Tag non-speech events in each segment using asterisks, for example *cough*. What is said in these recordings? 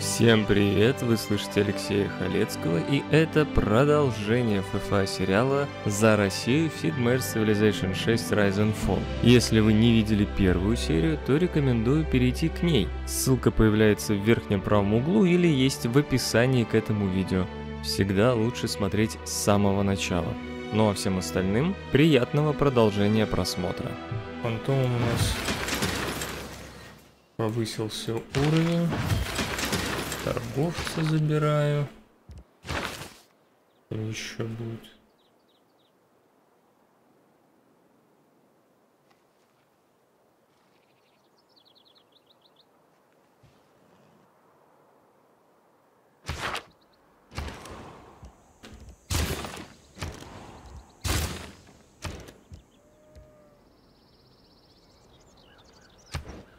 Всем привет, вы слышите Алексея Халецкого, и это продолжение ФФА сериала «За Россию Sid Meier's Civilization 6 Rise and Fall». Если вы не видели первую серию, то рекомендую перейти к ней. Ссылка появляется в верхнем правом углу или есть в описании к этому видео. Всегда лучше смотреть с самого начала. Ну а всем остальным приятного продолжения просмотра. Фантом у нас повысился уровень. Торговца забираю. Что еще будет?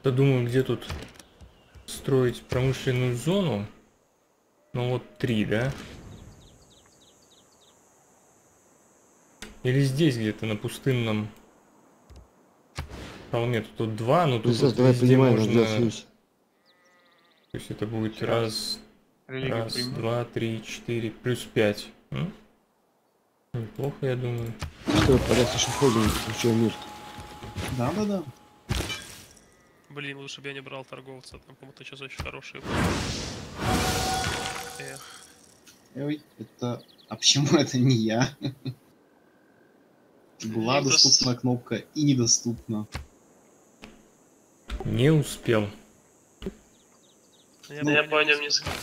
Думаю, где тут строить промышленную зону. Ну вот три, да? Или здесь где-то на пустынном холме. Тут, тут два, но тут вот давай принимаем, можно... То есть это будет Сейчас. раз, Религию раз, примем. два, три, четыре, плюс пять. М? Неплохо, я думаю. Что, порядок шифролинг, включаем мир. Да, да, да. Блин, лучше бы я не брал торговца, там кому-то сейчас очень хороший. Эх, Ой, это... А почему это не я? Была Недос- доступна кнопка и недоступна. Не успел. я, Ну, я по нем не сказал.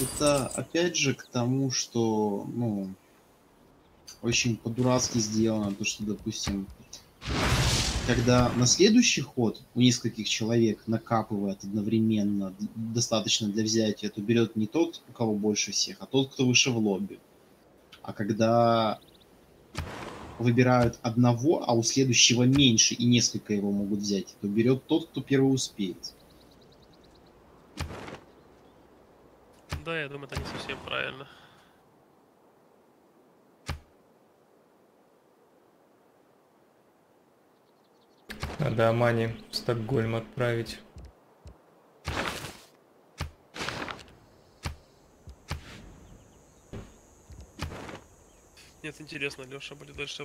Это опять же к тому, что, ну, очень по-дурацки сделано, то, что, допустим, когда на следующий ход у нескольких человек накапывает одновременно достаточно для взятия, то берет не тот, у кого больше всех, а тот, кто выше в лобби. А когда выбирают одного, а у следующего меньше и несколько его могут взять, то берет тот, кто первый успеет. Да, я думаю, это не совсем правильно. Надо Амани в Стокгольм отправить. Нет, интересно, Леша будет дальше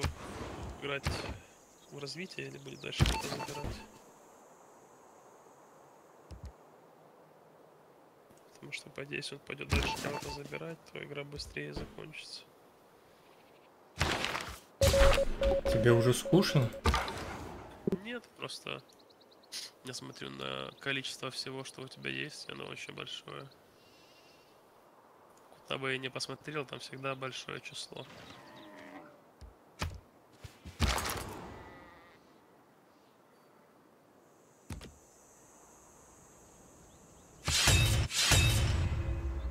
играть в развитие или будет дальше что-то забирать? Потому что, по идее, если он пойдет дальше кого-то забирать, то игра быстрее закончится. Тебе уже скучно? Нет, просто я смотрю на количество всего, что у тебя есть, оно очень большое. Куда бы я ни посмотрел, там всегда большое число.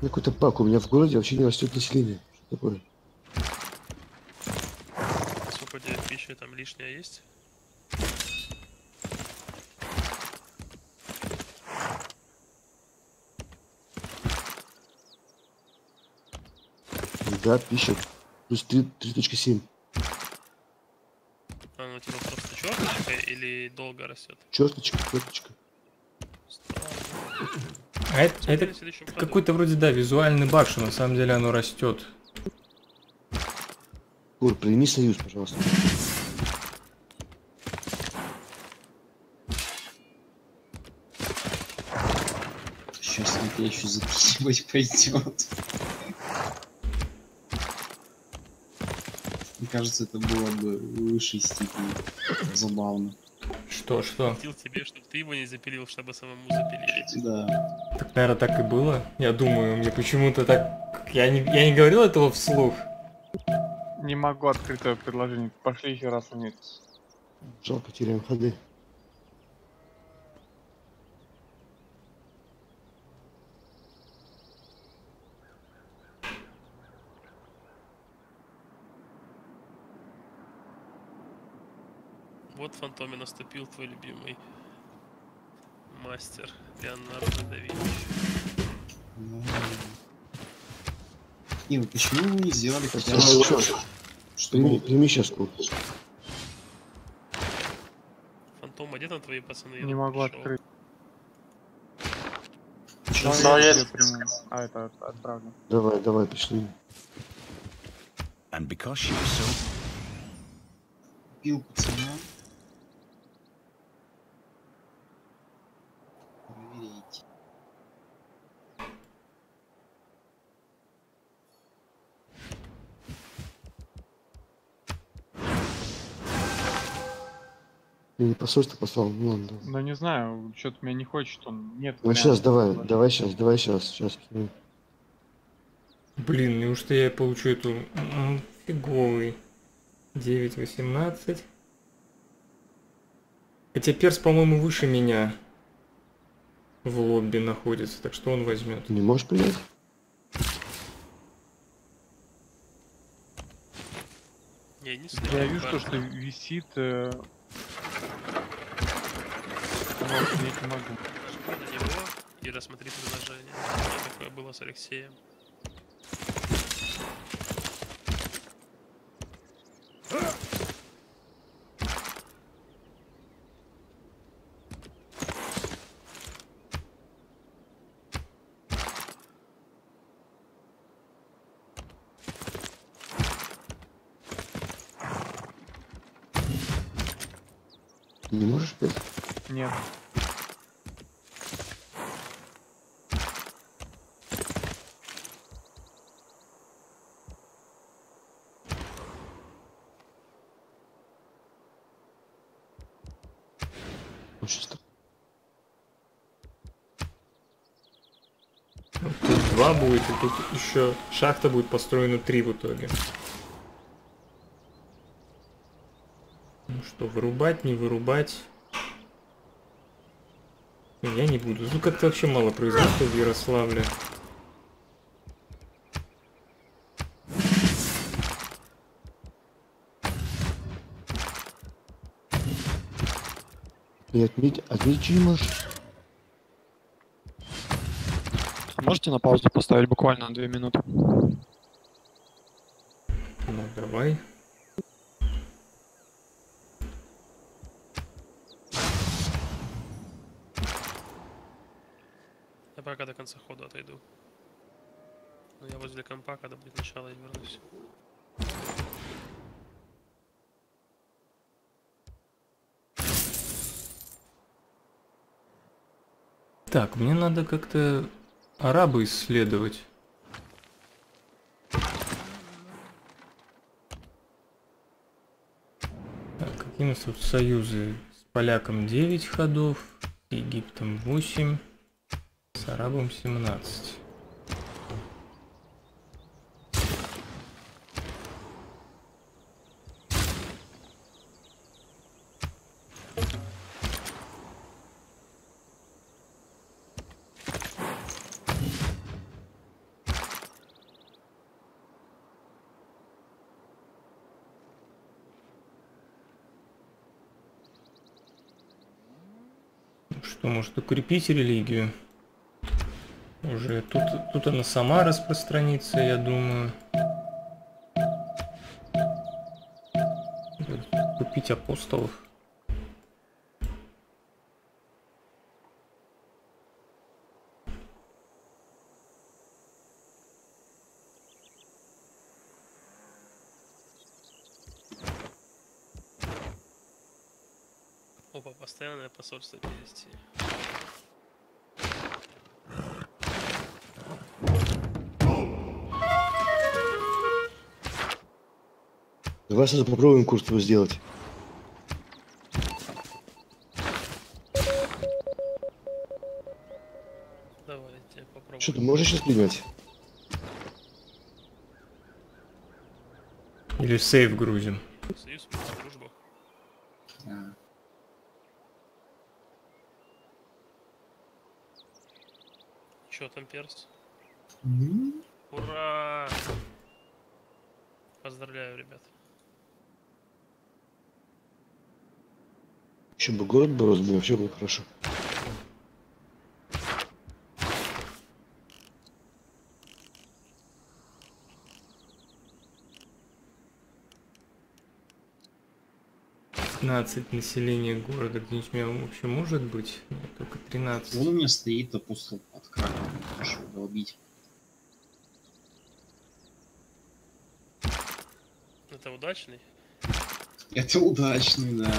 Какой-то пак, у меня в городе вообще не растет население. Что такое? Сколько у тебя пищи там лишняя есть? Да, пища. Плюс 3 3.7. Она у тебя просто черточка или долго растет? Черточка, черточка. А это, это какой-то вроде, да, визуальный баг, что на самом деле оно растет. Кур, прими союз, пожалуйста. Сейчас тебя еще записывать пойдет. Кажется, это было бы в высшей степени забавно. Что, что? Хотел тебе, чтобы ты его не запилил, чтобы самому запилить. Да. Так, наверное, так и было. Я думаю, мне почему-то так... Я не, я не говорил этого вслух. Не могу открытое предложение. Пошли еще раз вниз. Жалко, теряем ходы. Вот в наступил твой любимый мастер Леонардо да Винчи. Ну, Ива, почему вы не сделали хотя бы, Сейчас, чтобы Прими, прими сейчас, Кур. Фантом, а где там твои пацаны? Я Не могу пришёл. открыть. Ну, я я-. А, это от- отправлю. Давай, давай, пошли. And because she was so купил пацана. Проверить. Я не посольство послал, ну ладно. давай. Ну, не знаю, что-то меня не хочет, он нет. Ну сейчас, давай, давай сейчас, давай сейчас, сейчас. Блин, неужто я получу эту... Фиговый. 9.18. Хотя перс, по-моему, выше меня в лобби находится, так что он возьмет. Не можешь принять? Не, не Я вижу то, что висит... э, Я не могу. Нажми на него и рассмотри предложение. Меня такое было с Алексеем. 2 будет, и тут еще шахта будет построена три в итоге. Ну что, вырубать, не вырубать? Я не буду. Ну как-то вообще мало произошло в Ярославле. И отметь, отмечи, может? Можете на паузу поставить буквально на 2 минуты? Ну давай. Я пока до конца хода отойду. Но я возле компа, когда будет начало, я вернусь. Так, мне надо как-то арабы исследовать. Так, какие тут союзы? С поляком 9 ходов, с Египтом 8, с арабом 17. Ну Что, может укрепить религию? Уже тут, тут она сама распространится, я думаю. Купить апостолов. Опа, постоянное посольство перевести. Давай сразу попробуем курс его сделать. Давайте попробуем. Что, ты можешь сейчас принять? Или сейв грузим. Союз, дружба. А, Чё там перс? м, Ура! Поздравляю, ребят. Еще бы город бы рос, бы вообще было хорошо. Пятнадцать населения города где-нибудь у меня вообще может быть? Нет, только 13. Вон у меня стоит апостол Долбить. Это удачный? Это удачный, да.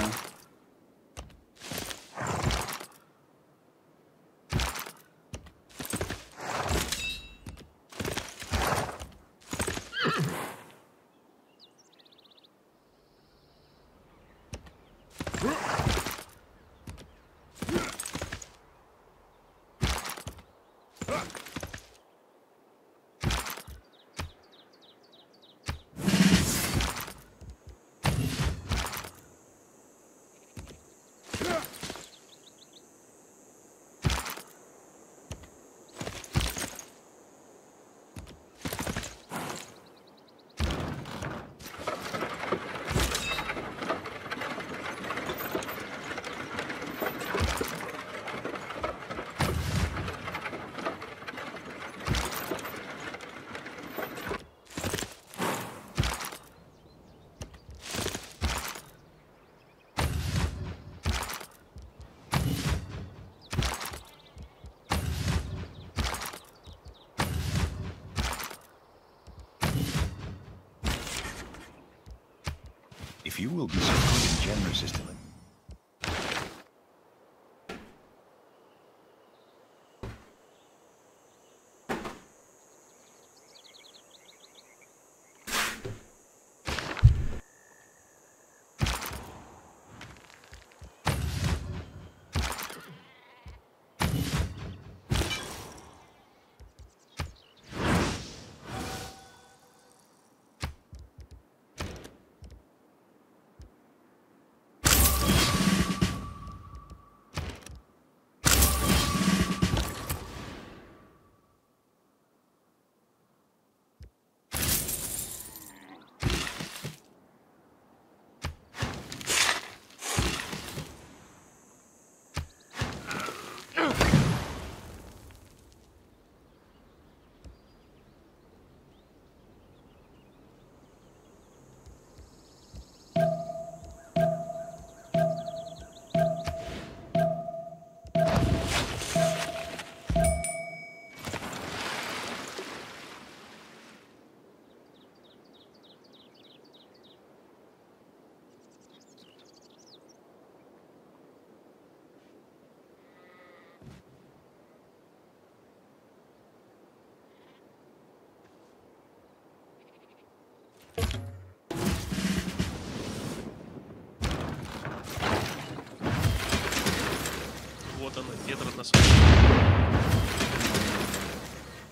Вот она, ветра нас.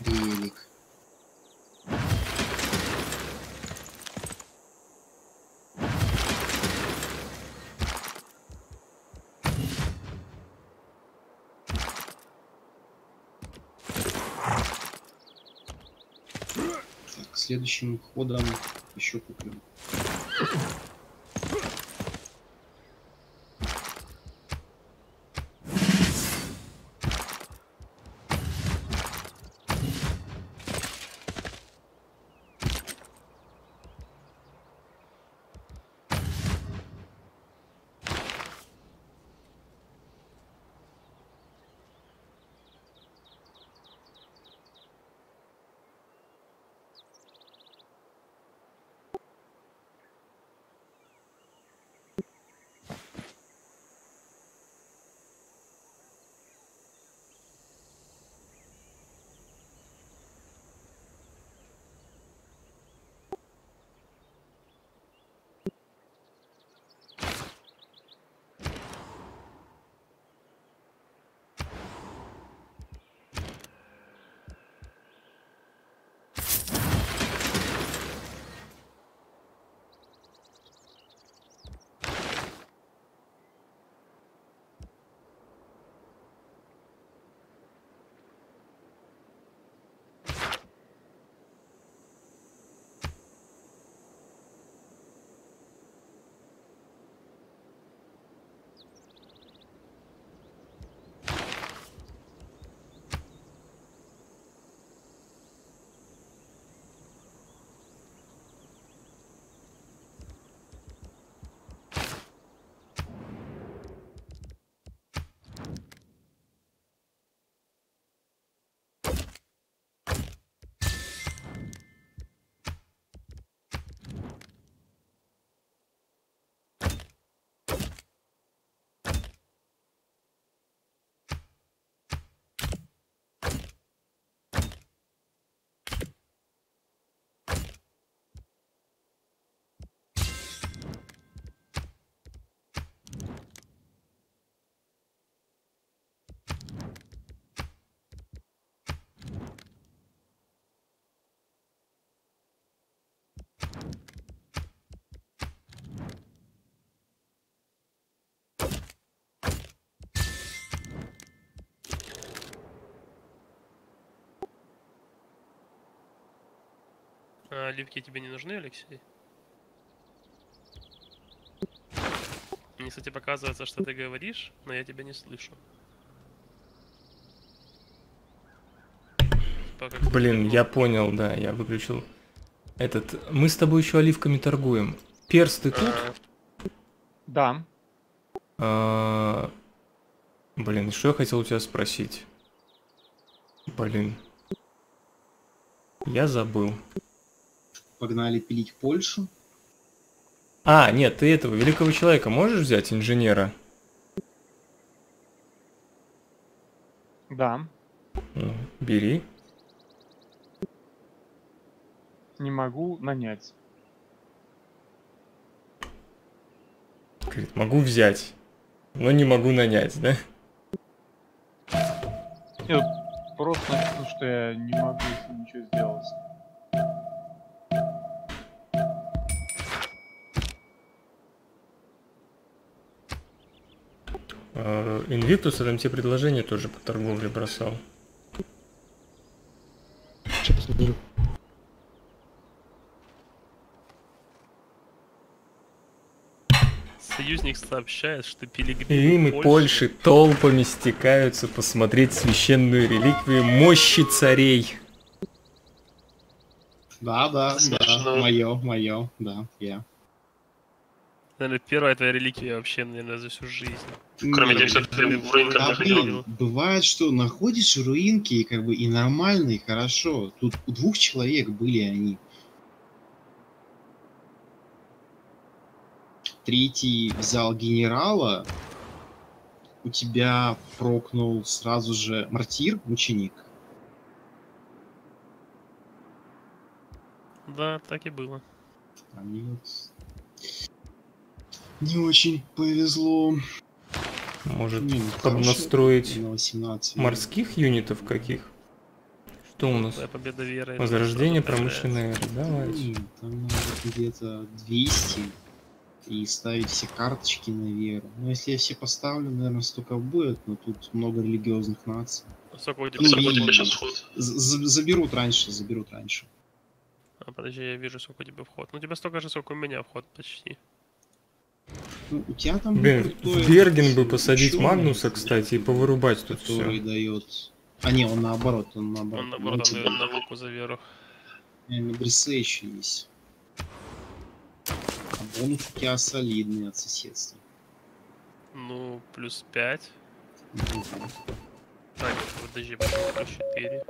Релик. Так, следующим ходом еще куплю. А оливки тебе не нужны, Алексей? Мне, кстати, показывается, что ты говоришь, но я тебя не слышу. Типа, Блин, я понял, да, я выключил. Этот, мы с тобой еще оливками торгуем. Перс, ты тут? А, Да. А, Блин, что я хотел у тебя спросить? Блин. Я забыл. Погнали пилить Польшу. А, нет, ты этого великого человека можешь взять, инженера? Да. Ну, бери. Не могу нанять. Говорит, могу взять, но не могу нанять, да? Нет, просто написано, что я не могу ничего сделать. А, Invictus я там тебе предложение тоже по торговле бросал. Сейчас посмотрю. Союзник сообщает, что пилигримы Римы Польши толпами стекаются посмотреть священную реликвию мощи царей. Да, да, да. Мое, мое, да, я. Наверное, первая твоя реликвия вообще, наверное, за всю жизнь. Кроме тех, что ты в руинках находил. бывает, что находишь руинки, и как бы и нормально, и хорошо. Тут у двух человек были они. Третий взял генерала, у тебя прокнул сразу же мартир, ученик. Да, так и было. А мне вот не очень повезло. Может, Не, ну, поднастроить на 18. морских юнитов каких? Что у нас? Победа веры. Возрождение промышленной эры. Давайте. Там надо где-то 200 и ставить все карточки на веру. Ну, если я все поставлю, наверное, столько будет, но тут много религиозных наций. Сколько у Ну, тебя и- сколько у тебя вход? Заберут раньше, заберут раньше. А, подожди, я вижу, сколько у тебя вход. Ну, у тебя столько же, сколько у меня вход почти. У тебя там Блин, в Берген бы посадить учёный, Магнуса, кстати, и повырубать тут который все. дает... А не, он наоборот, он наоборот. Он, наоборот, он тебе- дает науку за веру. У меня медресе еще есть. А бонус у тебя солидный от соседства. Ну, плюс 5. Мгм. А, нет, подожди, плюс 4?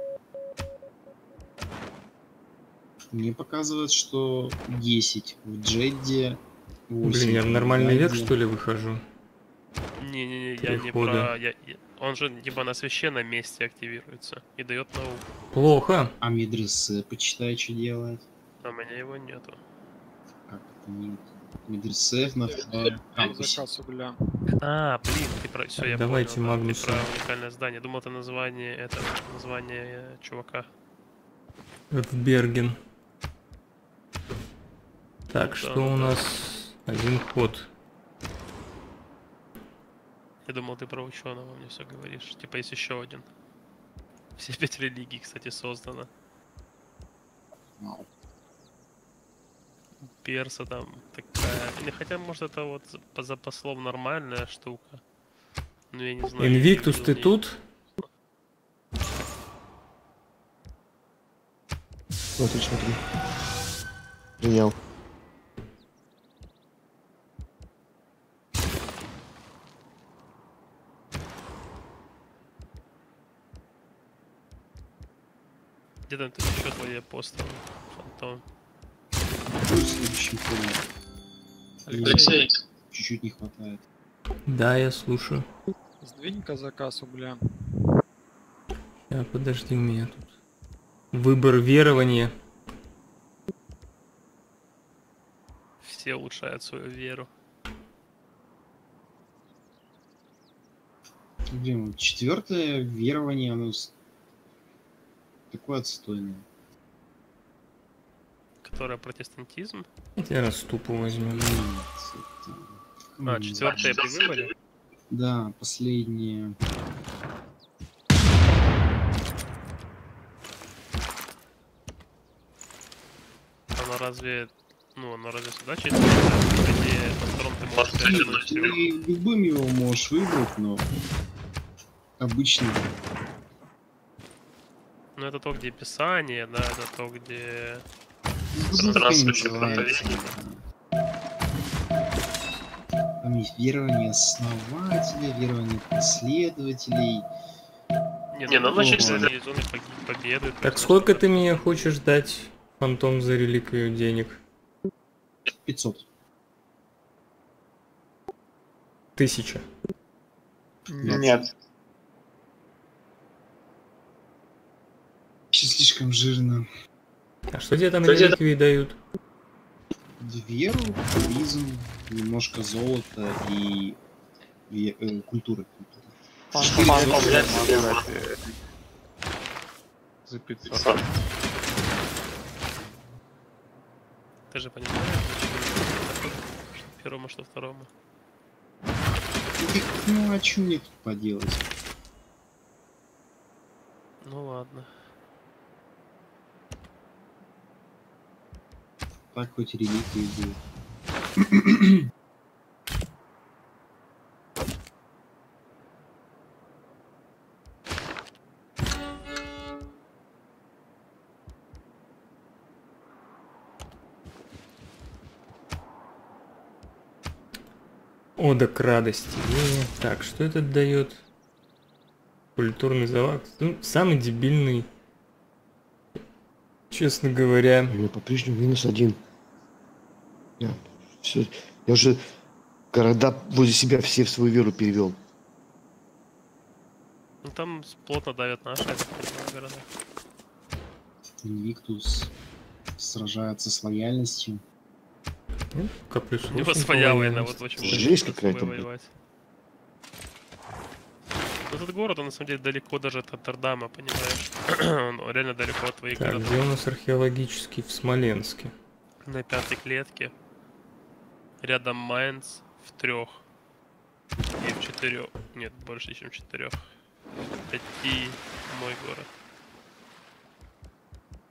Мне показывает, что 10 в Джедде. 8 Блин, я в нормальный век, что ли, выхожу? Не-не-не, я не про... я- я- Он же типа на священном месте активируется и дает науку. Плохо. А медресе, почитай, что делает. А у меня его нету. Как это нет? Медресе на кампусе. Заказ угля. А, блин, ты про... Все, я Давайте понял, да, Магнуса. про уникальное здание. Думал, это название, это название э, чувака. В Берген. Так, что у Да-да-да. нас? Один ход. Я думал, ты про ученого мне все говоришь. Типа есть еще один. Все пять религий, кстати, создано. Перса там такая. Или хотя, может, это вот за- по запаслов нормальная штука. Ну, я не знаю. Инвиктус, ты ни- тут? Смотри, смотри. Принял. Где там ты еще твои апостолы, Фантом? Следующем ходе. Алексей. Чуть-чуть не хватает. Да, я слушаю. Сдвинь-ка заказ угля. А, подожди, у меня тут. Выбор верования. Все улучшают свою веру. Блин, четвертое верование, оно такое отстойное. Которая протестантизм. Я тебя расступу возьму. Нет, это- А, М, четвертая при выборе. Да, последнее. но разве... Ну, оно разве сюда втором ты любым его можешь выбрать, но обычно Ну, это то, где описание, да, это то, где... Здравствуйте, называются. Там есть верование основателя, верование последователей. Не, Не, зоны поги- победы. Так сколько ты мне хочешь дать, Фантом, за реликвию денег? 500. Тысяча. Нет. Сейчас слишком жирно. А что тебе там реликвии дают? Веру, туризм, немножко золота и ве- э, культуры. за 500. Ты же понимаешь, что первому, что второму. Ну а что мне тут поделать? Ну ладно. Так хоть реликвии будет. Ода к радости. Е, Так, что этот дает? Культурный завак. Ну, самый дебильный. Честно говоря. У меня по-прежнему минус один. Я, все, я уже города возле себя все в свою веру перевел. Ну там плотно давят наши, понимаю, города. Инвиктус сражается с лояльностью. Ну, пока плюс У него своя война, вот очень Жесть какая-то, собой блин. воевать. Ну, Этот город, он на самом деле далеко даже от Роттердама, понимаешь? *clears throat* он реально далеко от твоих Так, городов. где у нас археологический? В Смоленске. На пятой клетке. Рядом Майнц в трех. И в четырех. Нет, больше, чем четырех. Пяти мой город.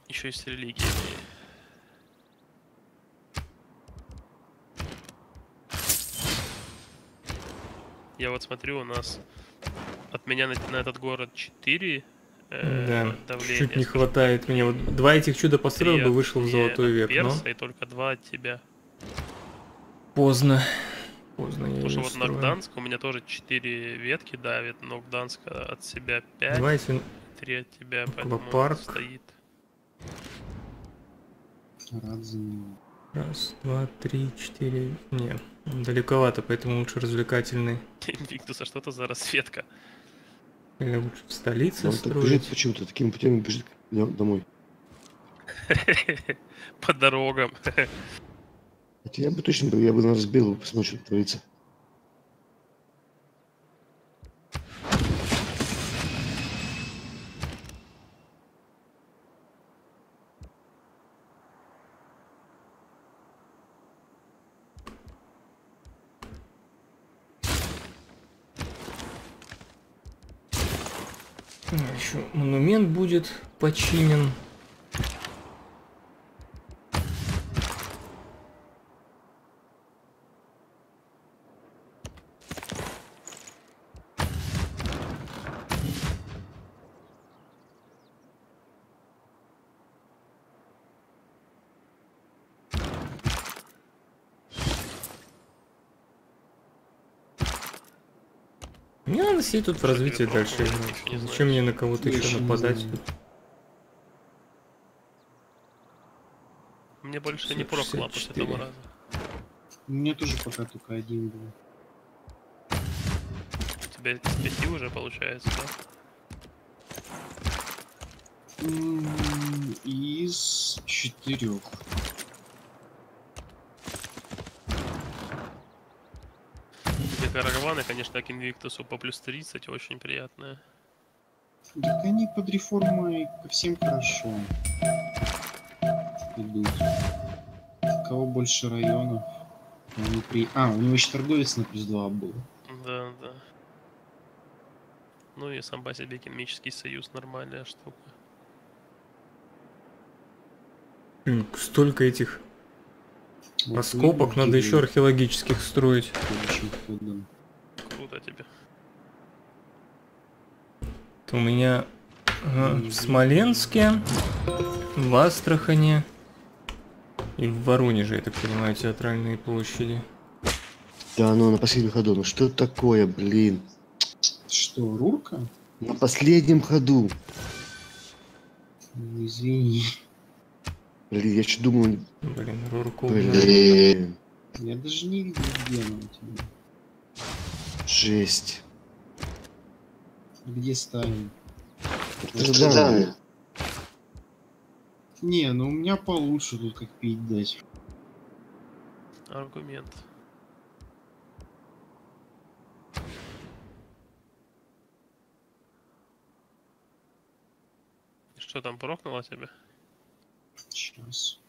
Еще и с религиями. Я вот смотрю, у нас от меня на, на этот город 4 да, давления. чуть не хватает мне. Вот два этих чуда построил бы, вышел в золотой от век, но Перса и только два от тебя. поздно. Поздно я Потому что вот на строю. Гданск у меня тоже 4 ветки давит, но Гданска от себя 5, Давайте 3 от тебя, Аквапарк. стоит. Рад за него. раз, два, три, четыре. Не, далековато, поэтому лучше развлекательный. *laughs* Инвиктус, а что это за *laughs* расцветка? Или лучше в столице Он так бежит строить. почему-то, такими путями бежит домой. *laughs* По дорогам. Хотя я бы точно, я бы на разбил, посмотрю, что творится. Еще монумент будет починен. Мне сидеть тут в тебе дальше играть. Зачем мне на кого-то еще нападать? Мне больше не 764. прокла после этого раза. У меня тоже пока только один был. У тебя из пяти уже получается, да? Из четырех. Караваны, конечно, к Инвиктусу по плюс 30 очень приятные. Так они под реформой ко всем хорошо идут. У кого больше районов, они при... А, у него еще торговец на плюс 2 был. Да, да. Ну и сам по себе Экономический союз нормальная штука. Столько этих Вот раскопок надо еще археологических строить. следующим ходом. Круто тебе. Это у меня ага, в Смоленске, в Астрахане и в Воронеже, я так понимаю, театральные площади. Да ну на последнем ходу. Ну что такое, блин? Что, Рурка? На последнем ходу. Ну, извини. Блин, я что думаю, Блин, Рурку блин, Я даже не видел, где она у тебя. жесть. Где ставим? Да. Не, ну у меня получше тут как пить дать. Аргумент. Что там, прокнуло тебя? Сейчас.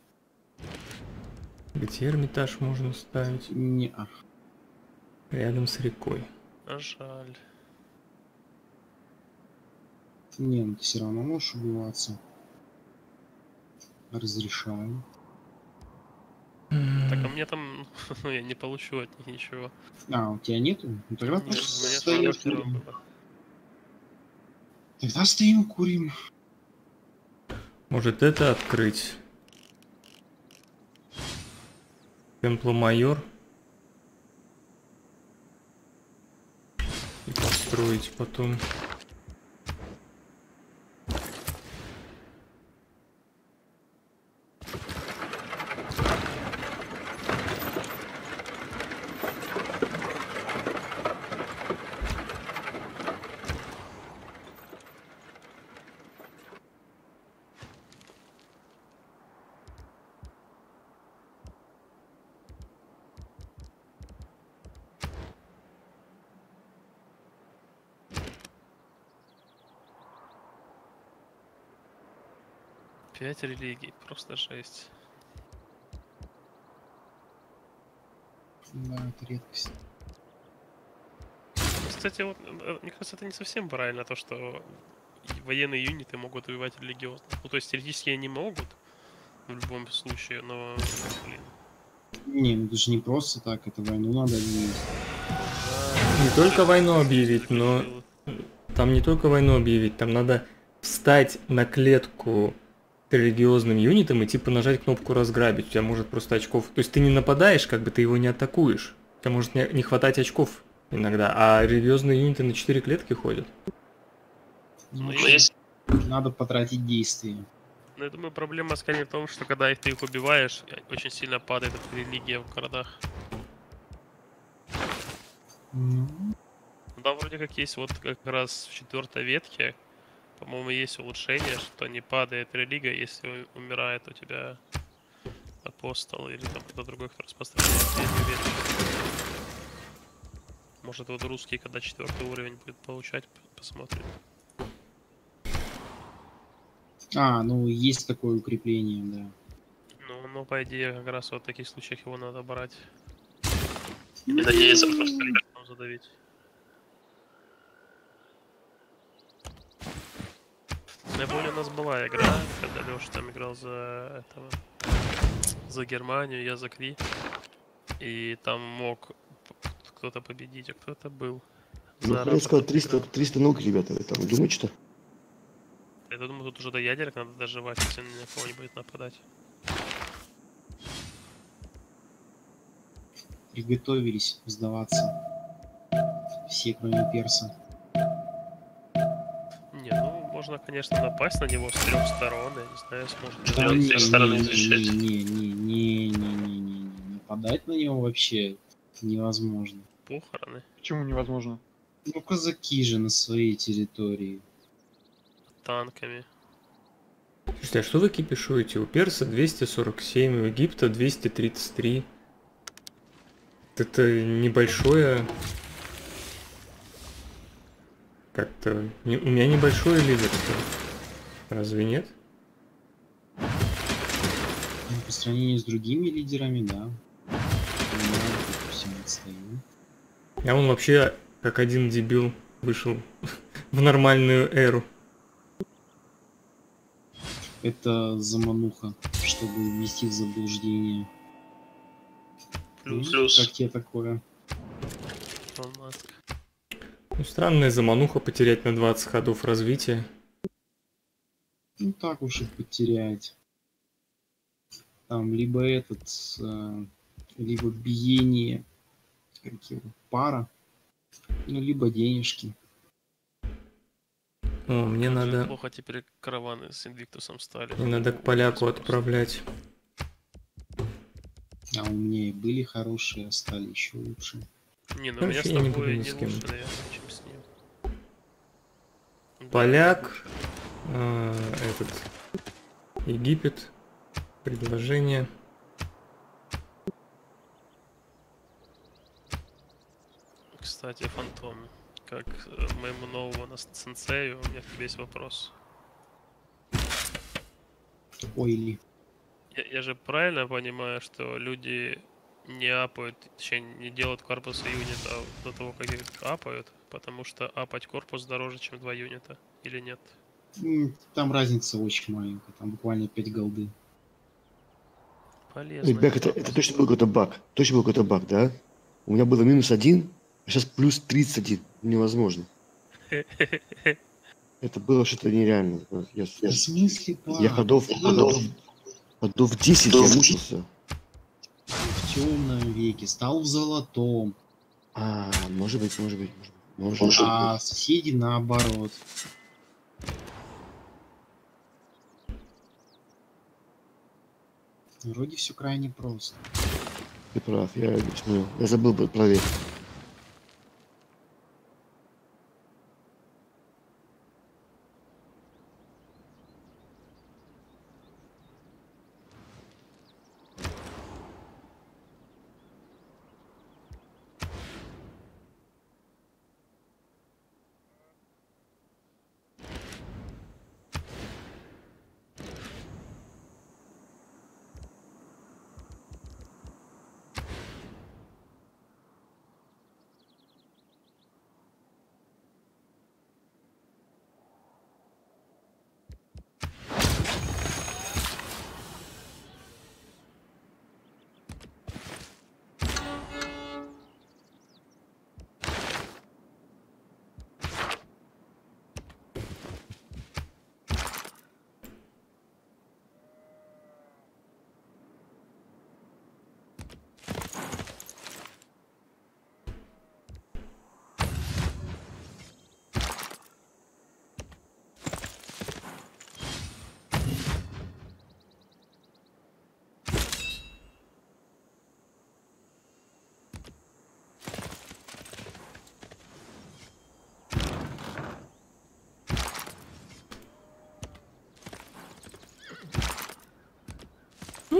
Где Эрмитаж можно ставить? Не, а. Рядом с рекой. А жаль. Не, ну ты все равно можешь убиваться. Разрешаю. Так, а мне там, *laughs* ну, я не получу от них ничего. А, у тебя нету? Ну тогда Нет, просто стоим, курим. Тогда стоим, курим. Может это открыть? Темпломайор. И построить потом. Пять религий, просто жесть. Да, это редкость. Кстати, вот, э, мне кажется, это не совсем правильно, то, что военные юниты могут убивать религиозных. Ну, то есть, теоретически они могут, в любом случае, но, блин. Не, ну это же не просто так, это войну надо объявить. Не только войну объявить, но там не только войну объявить, там надо встать на клетку религиозным юнитом и типа нажать кнопку разграбить. У тебя может просто очков... То есть ты не нападаешь, как бы ты его не атакуешь. У тебя может не, хватать очков иногда. А религиозные юниты на 4 клетки ходят. Ну, Ну, есть- Надо потратить действия. Ну, я думаю, проблема скорее в том, что когда их- ты их убиваешь, очень сильно падает эта религия в городах. Ну, Ну, Там вроде как есть вот как раз в четвертой ветке, по-моему, есть улучшение, что не падает религия, если умирает у тебя апостол или там кто-то другой, кто распространяет. Я не уверен. Может вот русский, когда четвертый уровень будет получать, посмотрим. А, ну есть такое укрепление, да. Ну, ну, по идее, как раз вот в таких случаях его надо брать. И надеяться просто ребятам задавить. Я помню, у нас была игра, когда Леша там играл за этого, за Германию, я за Кри. И там мог кто-то победить, а кто-то был. Ну, хрен сказал, Арабов 300, играл. 300 ног, ребята, вы там думаете что? Я думаю, тут уже до ядерок надо доживать, если на кого не будет нападать. Приготовились сдаваться. Все, кроме перса. Можно, конечно, напасть на него с трех сторон, я не знаю, сможет Да сделать не, с трех сторон не, защищать. не, не, не, не, не, не, не, нападать на него вообще невозможно. Похороны. Почему невозможно? Ну казаки же на своей территории. танками. Слушайте, а что вы кипишуете? У Перса 247, у Египта 233. Это небольшое... Как-то... У меня небольшое лидерство. Разве нет? Ну, По сравнению с другими лидерами, да. Понимаю, допустим, отстаю. Я он вообще, как один дебил, вышел *laughs* в нормальную эру. Это замануха, чтобы ввести в заблуждение. Плюс. Как тебе такое? Илон Маск. Ну, странная замануха потерять на 20 ходов развития. Ну так уж и потерять. Там либо этот, э, либо биение, как его, пара, ну либо денежки. О, мне надо, Плохо теперь караваны с Инвиктусом стали. мне надо к поляку отправлять. А у меня и были хорошие, а стали еще лучше. Не, ну у меня с я не буду тобой ни не с кем. лучше, наверное, чем Поляк, э, этот, Египет, предложение. Кстати, Фантом, как э, моему новому нас сенсею, у меня к тебе есть вопрос. Ой, ли. Я, я же правильно понимаю, что люди не апают, точнее, не делают корпусы юнита до того, как их апают, потому что апать корпус дороже, чем два юнита, или нет? Там разница очень маленькая, там буквально 5 голды. Полезно. Ребят, это, это точно был какой-то баг. Точно был какой-то баг, да? У меня было минус один, а сейчас плюс 31. Невозможно. *laughs* Это было что-то нереально. Я, я- В смысле, я ходов, ходов, ходов 10 я мучился. Темном веке, стал в золотом, А, может быть, может быть, может быть. Может а быть. соседи наоборот. Вроде все крайне просто. Ты прав, я смотрел. Я забыл бы проверить.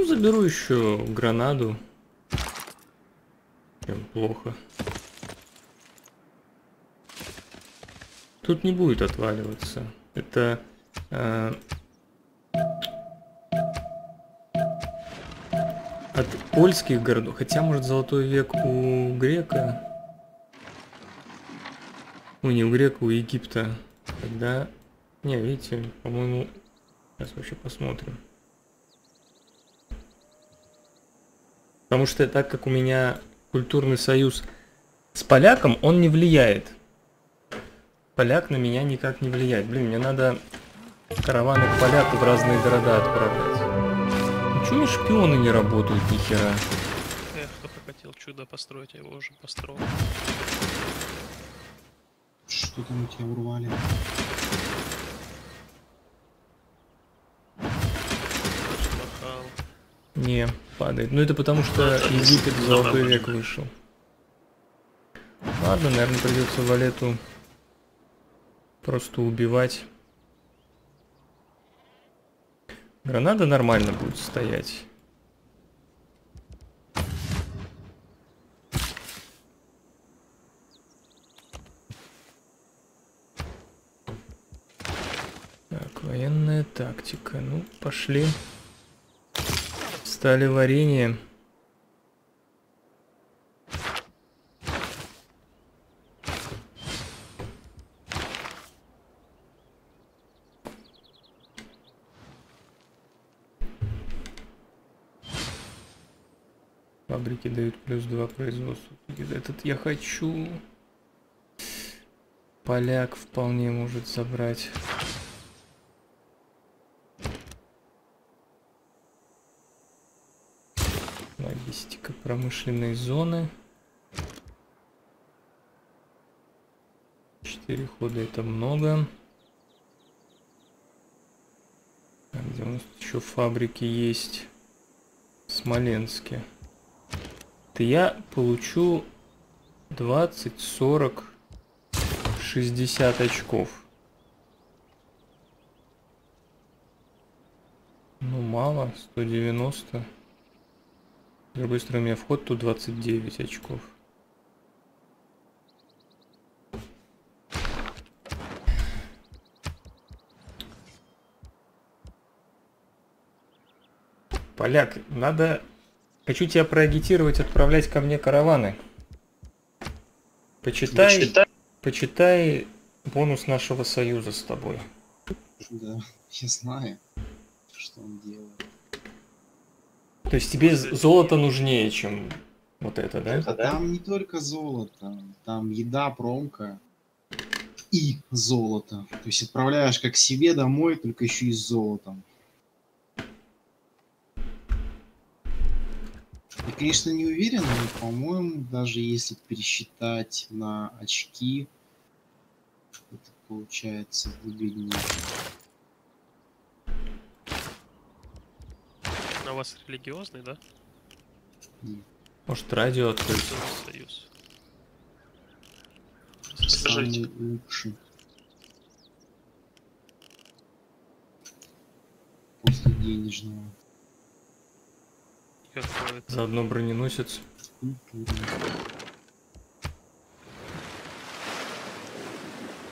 Ну, заберу еще гранаду. Прям плохо. Тут не будет отваливаться. Это... э, от польских городов. Хотя, может, золотой век у грека. Ой, не у грека, у Египта. Тогда... Не, видите, по-моему... Сейчас вообще посмотрим. Потому что так как у меня культурный союз с поляком, он не влияет. Поляк на меня никак не влияет. Блин, мне надо караваны к поляку в разные города отправлять. Ну чё шпионы не работают ни хера? Эх, кто-то хотел чудо построить, а его уже построил. Что там у тебя урвали? Не, падает. Ну это потому что Египет в золотой век вышел. Ладно, наверное, придется Валету просто убивать. Гранада нормально будет стоять. Так, военная тактика. Ну, пошли стали варенье. Фабрики дают плюс два производства. Этот я хочу. Поляк вполне может забрать. Промышленной зоны. Четыре хода это много. А где у нас еще фабрики есть? В Смоленске. То я получу 20, 40, 60 очков. Ну, мало, 190. С другой стороны, у меня вход тут 29 очков. Поляк, надо... Хочу тебя проагитировать, отправлять ко мне караваны. Почитай, Почитай. почитай бонус нашего союза с тобой. Да, я знаю, что он делает. То есть тебе золото нужнее, чем вот это, да? Там не только золото, там еда, промка и золото. То есть отправляешь как себе домой, только еще и с золотом. Я, конечно, не уверен, но, по-моему, даже если пересчитать на очки, это получается выгоднее. А у вас религиозный, да? Может радио открыть? Союз. Лучший. После денежного. Какой это? Заодно броненосец.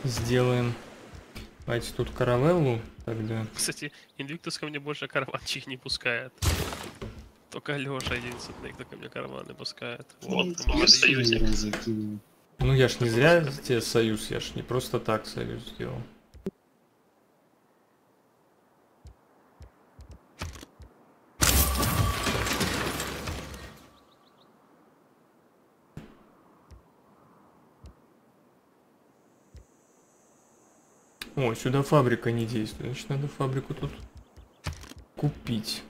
Сделаем. Давайте тут каравеллу тогда. Кстати, Инвиктус ко мне больше караванчик не пускает. Только Леша единственный, кто ко мне караваны пускает. Вот, Ну, мы закинул. Ну я ж не зря тебе союз, я ж не просто так союз сделал. О, сюда фабрика не действует. Значит, надо фабрику тут купить.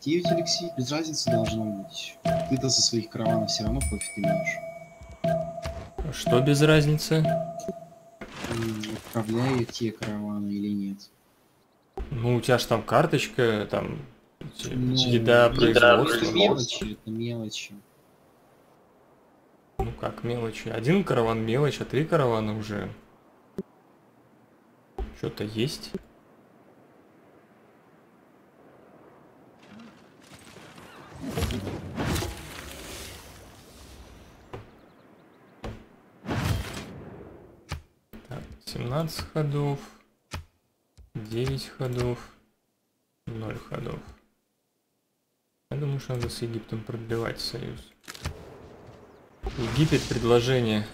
9 Алексей, без разницы должно быть. Ты-то со своих караванов все равно профит имеешь. А Что без разницы? Отправляю те караваны или нет. Ну, у тебя ж там карточка, там Ну, еда, производство. мелочи, это мелочи. Как мелочи? Один караван мелочь, а три каравана уже. Что-то есть. Так, 17 ходов, 9 ходов, 0 ходов. Я думаю, что надо с Египтом продлевать союз. Египет предложение.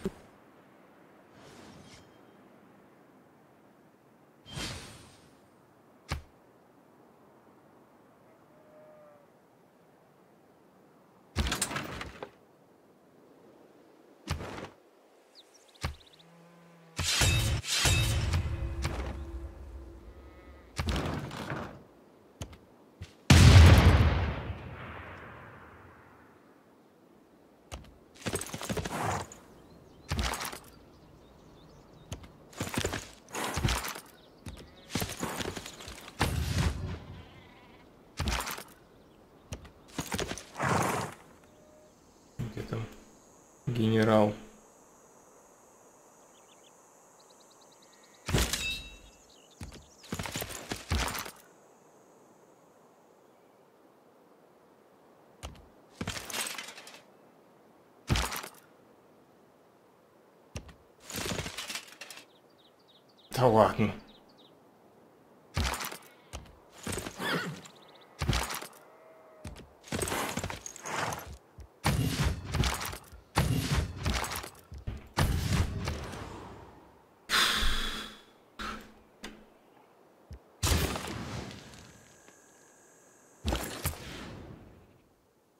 Где там генерал? Да ладно.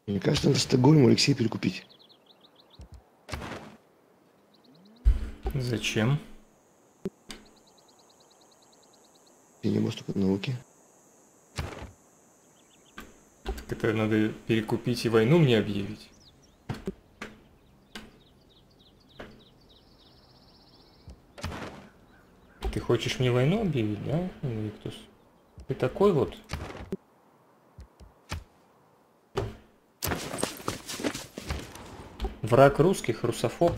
Мне кажется, надо Стокгольм Алексея перекупить. Зачем? Я не может только науки. Так это надо перекупить и войну мне объявить. Ты хочешь мне войну объявить, да, Инвиктус? Ты такой вот? Враг русских, русофоб.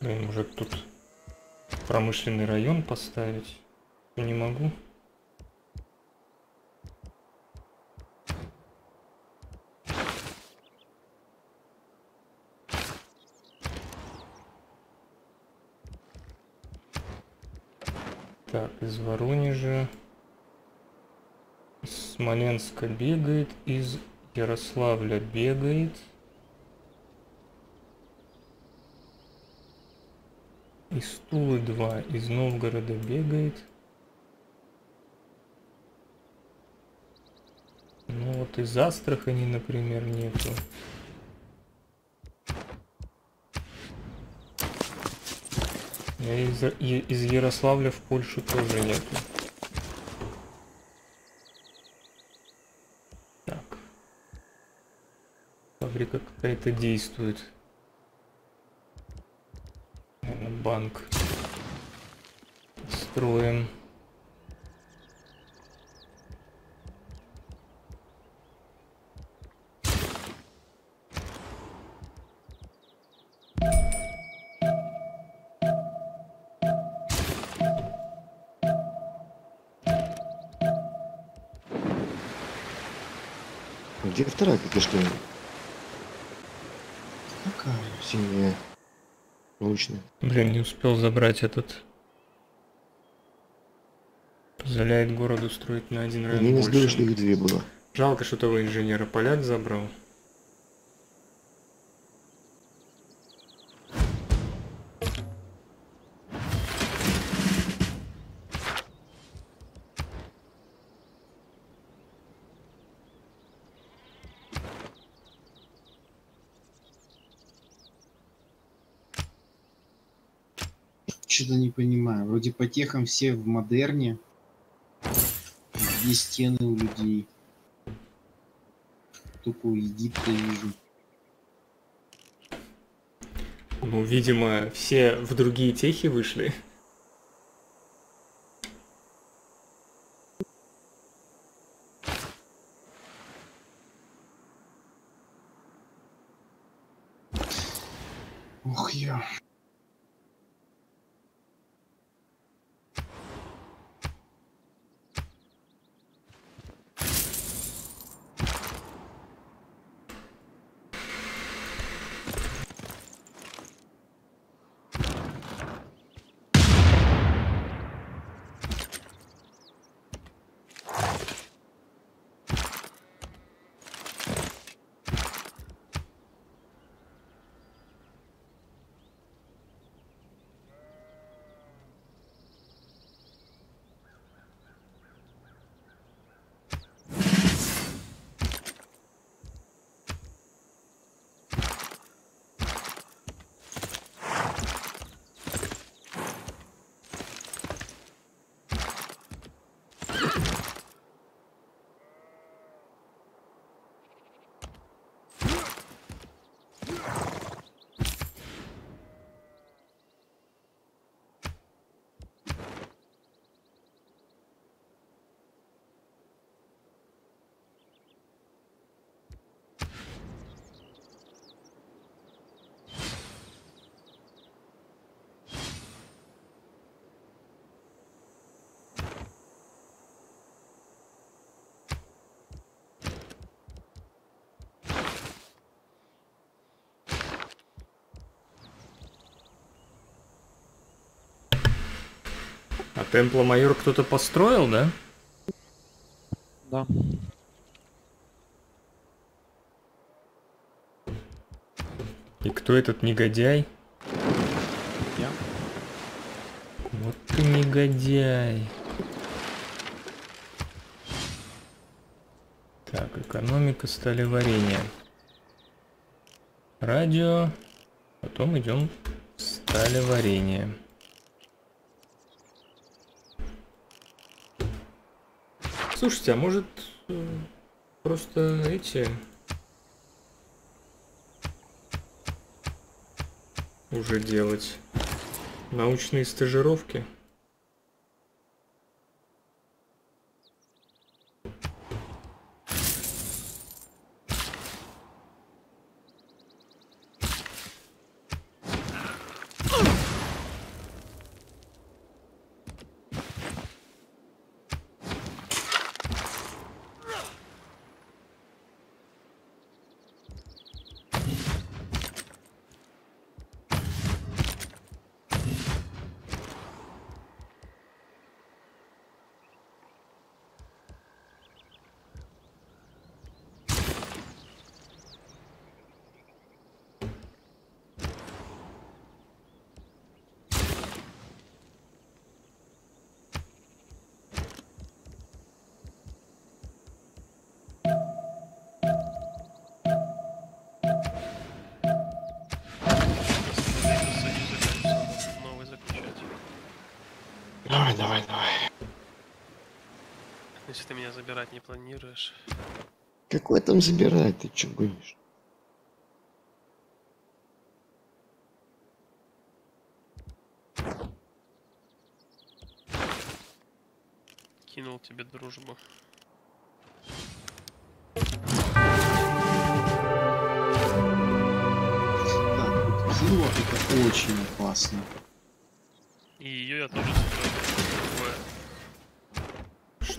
Блин, может тут промышленный район поставить? Не могу. Так, из Воронежа. Из Смоленска бегает, из Ярославля бегает. Из Тулы 2, из Новгорода бегает. Ну вот из Астрахани, например, нету. Из, из Ярославля в Польшу тоже нету. Фабрика какая-то действует. Банк. Строим. Успел забрать этот. Позволяет городу строить на один район не больше. сдали, что их две было. Жалко, что того инженера поляк забрал. По техам все в модерне. Где стены у людей? Только у Египта вижу. Ну, видимо, все в другие техи вышли. А Темпло Майор кто-то построил, да? Да. И кто этот негодяй? Я. Вот ты негодяй. Так, экономика сталеварения. Радио. Потом идем в сталеварение. Слушайте, а может э, просто эти уже делать научные стажировки? Ты меня забирать не планируешь. Какой там забирать? Ты что гонишь? Кинул тебе дружбу. Так, вот это очень опасно. И ее я тоже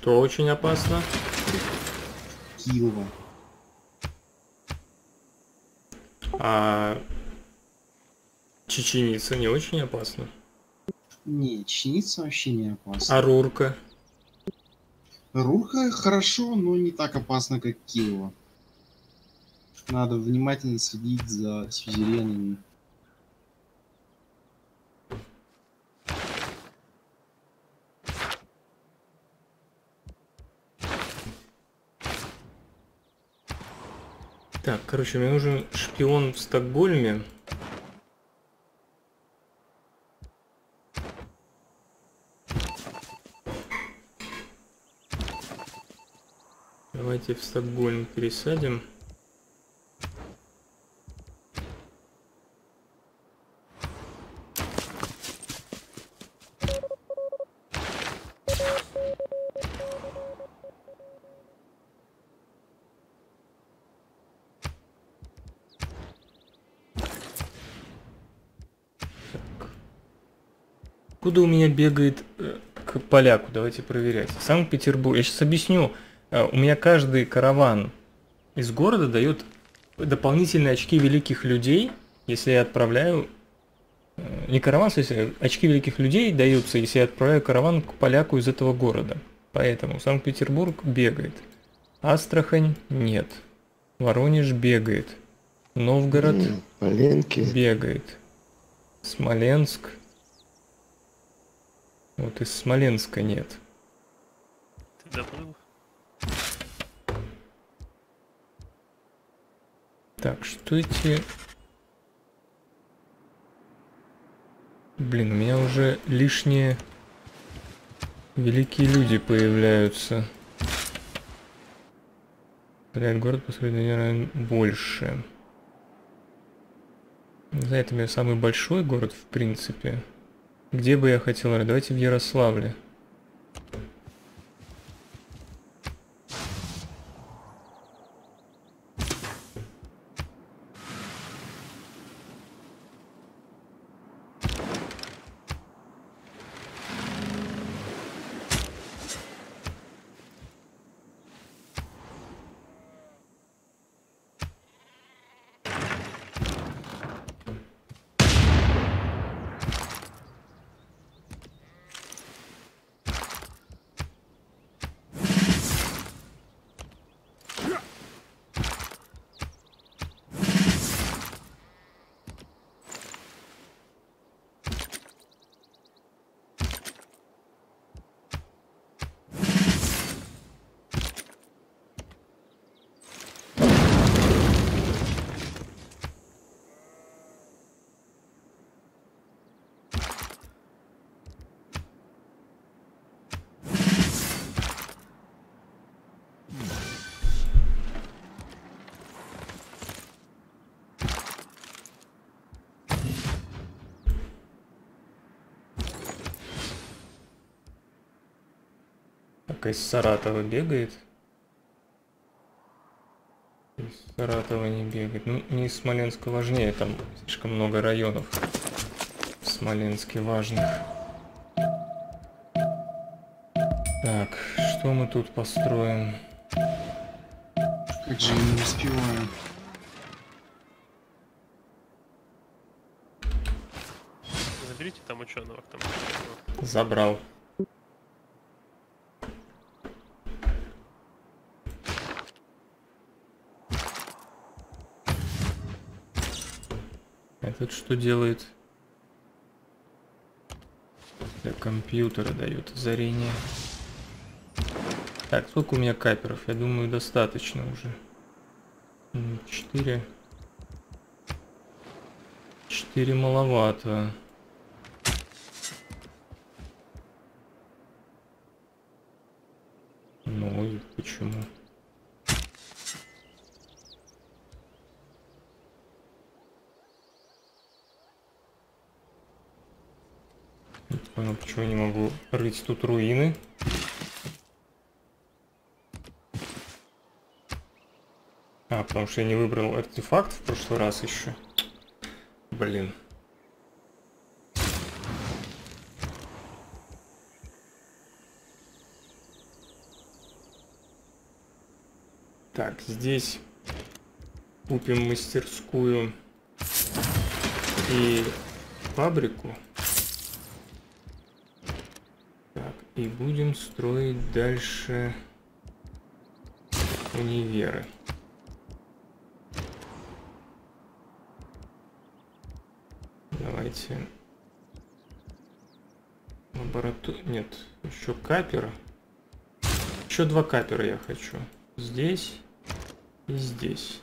Что очень опасно? Кило. А чеченица не очень опасна. Не, чеченица вообще не опасна. А рурка? Рурка хорошо, но не так опасно, как Кило. Надо внимательно следить за сюзеренами. Так, короче, мне нужен шпион в Стокгольме. Давайте в Стокгольм пересадим. Куда у меня бегает э, к поляку? Давайте проверять. Санкт-Петербург. Я сейчас объясню. Э, У меня каждый караван из города дает дополнительные очки великих людей, если я отправляю э, не караван, в смысле, очки великих людей даются, если я отправляю караван к поляку из этого города. Поэтому Санкт-Петербург бегает. Астрахань нет. Воронеж бегает. Новгород Поленки. бегает. Смоленск. Вот из Смоленска нет. Ты доплыл? Так, что эти... Блин, у меня уже лишние великие люди появляются. Блядь, город построить, наверное, больше. Знаю, это у меня самый большой город, в принципе. Где бы я хотел? Давайте в Ярославле. Саратова бегает. Из Саратова не бегает. Ну, не из Смоленска важнее, там слишком много районов. В Смоленске важных. Так, что мы тут построим? Как же я не успеваю. Заберите там ученого к тому. Забрал. Этот что делает? Для компьютера дает озарение. Так, сколько у меня каперов? Я думаю, достаточно уже. М, Четыре. Четыре маловато. Ну почему? Не понял, почему я не могу рыть тут руины. А, потому что я не выбрал артефакт в прошлый раз еще. Блин. Так, здесь купим мастерскую и фабрику. Так, и будем строить дальше универы. Давайте. Лаборату... Нет, еще капера. Еще два капера я хочу. Здесь и здесь.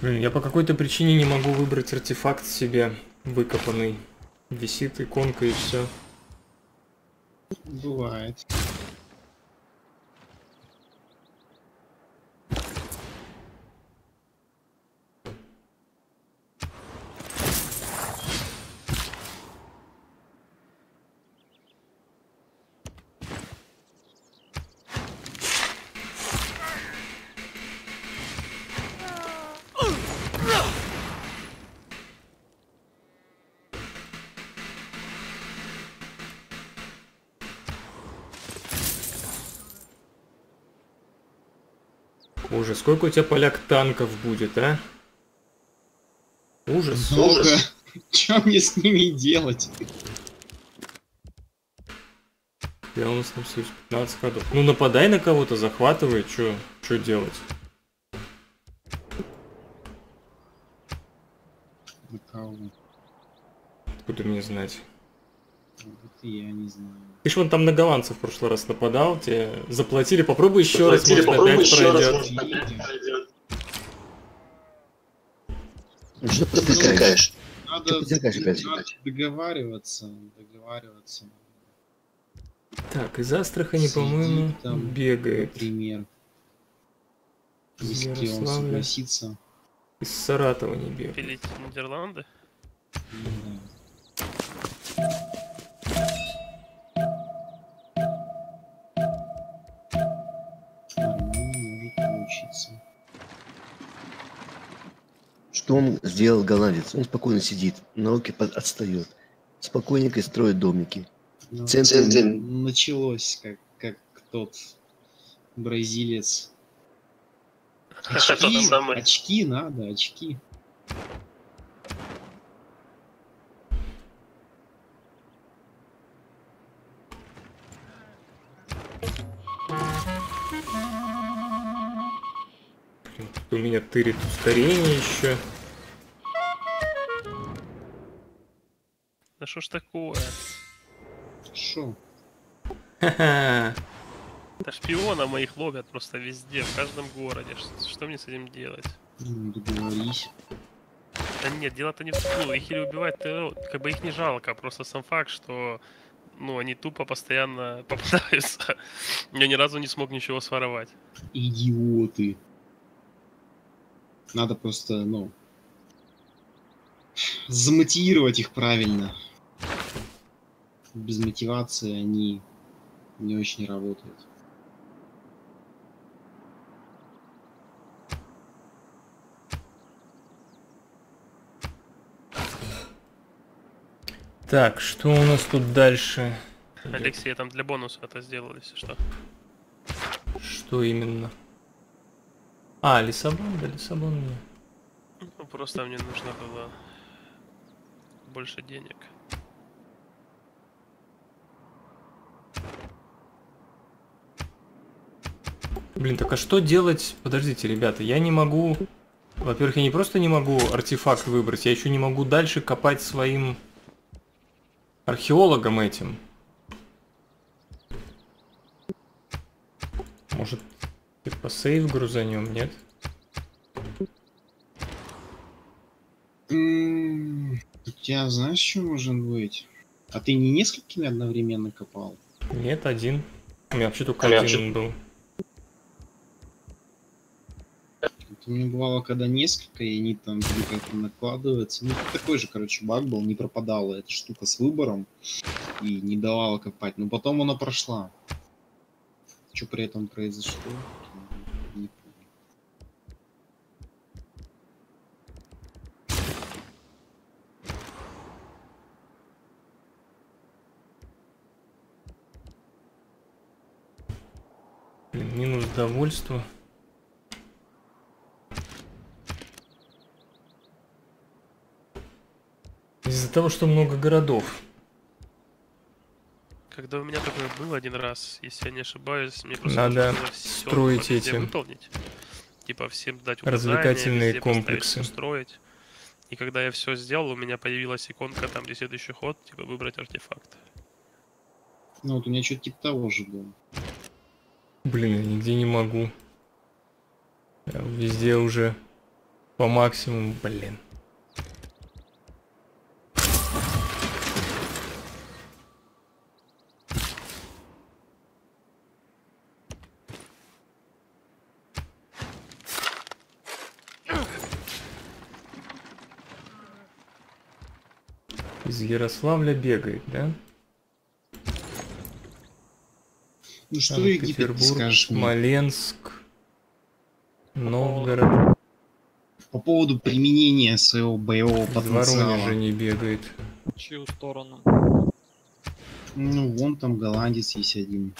Блин, я по какой-то причине не могу выбрать артефакт себе выкопанный. Висит иконка и все. Бывает. Ужас, сколько у тебя поляк танков будет, а? Ужас. Много. Что мне с ними делать? Я у нас там союз 15 ходов. Ну нападай на кого-то, захватывай, чё, чё делать? Откуда мне знать? И я не знаю. Ты ж вон там на голландцев в прошлый раз нападал, тебе заплатили, попробуй еще раз, может опять пройдет. Ну что ты затыкаешь? Надо, опять? надо договариваться, договариваться. Так, из Астрахани, по-моему, там, бегает. Например. Из Если он Ярославля. согласится. Из Саратова не бегает. Пилить Нидерланды? ну да. Что он сделал голландец? Он спокойно сидит, науки под- отстает. Спокойненько строит домики. Ну, Центр- Началось, как, как тот бразилец. Очки, очки надо, очки. У меня тырит ускорение еще. Да что ж такое? Шо? *laughs* Ха-ха. Да шпиона моих ловят просто везде, в каждом городе. Ш- Что мне с этим делать? Ну, договорись. Да нет, дело-то не в ну, их или убивать, то, как бы их не жалко, просто сам факт, что ну, они тупо постоянно *laughs* попадаются. Я ни разу не смог ничего своровать. Идиоты. Надо просто, ну, замотивировать их правильно. Без мотивации они не очень работают. Так, что у нас тут дальше? Алексей, я там для бонуса это сделал, если что. Что именно? А, Лиссабон, да, Лиссабон мне. Ну, просто мне нужно было больше денег. Блин, так а что делать? Подождите, ребята, я не могу... Во-первых, я не просто не могу артефакт выбрать, я еще не могу дальше копать своим археологом этим. Может, типа сейв грузанем, нет? У тебя знаешь, что может быть? А ты не несколькими одновременно копал? Нет, один. У меня вообще только меня один был. Вот у бывало, когда несколько, и они там вроде как накладываются. Ну, такой же, короче, баг был, не пропадала эта штука с выбором и не давала копать. Но потом она прошла. Что при этом произошло? Минус довольство. Из-за того, что много городов. Когда у меня такое было один раз, если я не ошибаюсь, мне просто Надо всё строить эти выполнить. Типа всем дать указания, развлекательные комплексы. строить. И когда я все сделал, у меня появилась иконка там, где следующий ход, типа выбрать артефакт. Ну вот у меня что-то типа того же было. Блин, я нигде не могу. Я везде уже по максимуму, блин. Ярославля бегает, да? Ну что Египет, ты Санкт-Петербург, скажешь? Смоленск, Новгород. по поводу применения своего боевого потенциала? Воронежа не бегает. В чью сторону? Ну, вон там голландец есть один.